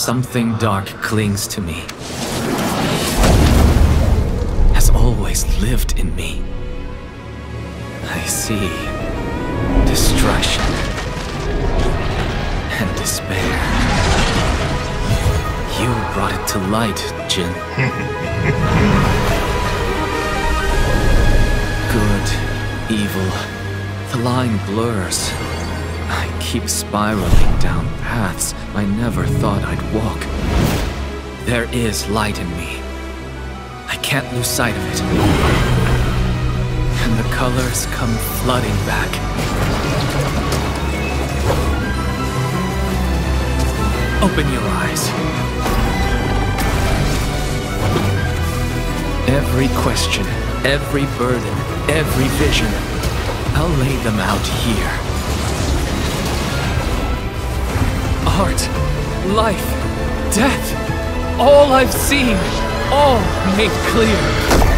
Something dark clings to me. Has always lived in me. I see destruction and despair. You brought it to light, Jhin. Good, evil. The line blurs. I keep spiraling down paths I never thought I'd walk. There is light in me. I can't lose sight of it. And the colors come flooding back. Open your eyes. Every question, every burden, every vision, I'll lay them out here. Art, life, death, all I've seen, all made clear.